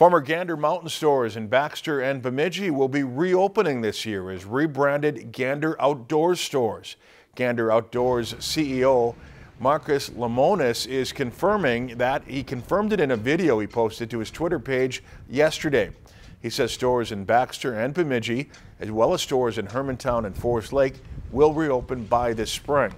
Former Gander Mountain stores in Baxter and Bemidji will be reopening this year as rebranded Gander Outdoors stores. Gander Outdoors CEO Marcus Lemonis is confirming that. He confirmed it in a video he posted to his Twitter page yesterday. He says stores in Baxter and Bemidji, as well as stores in Hermantown and Forest Lake, will reopen by this spring.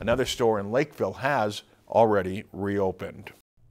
Another store in Lakeville has already reopened.